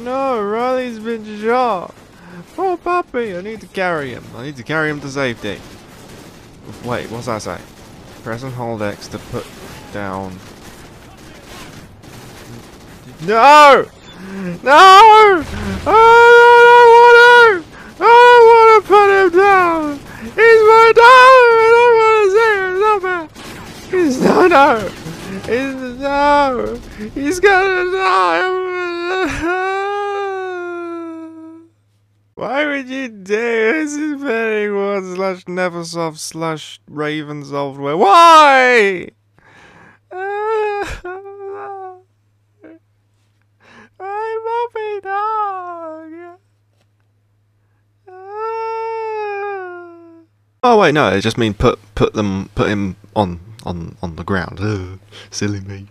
no, Riley's been shot. Poor puppy, I need to carry him. I need to carry him to safety. Wait, what's that say? Press and hold X to put down. No! No! I don't want to! I want to put him down! He's my dad! I don't want to see him! He's no, no! He's no! He's gonna die! Why would you do this? Infinity Ward slash Neversoft slash Raven software. Why? I'm puppy dog. Oh wait, no, it just means put put them put him on on on the ground. Silly me.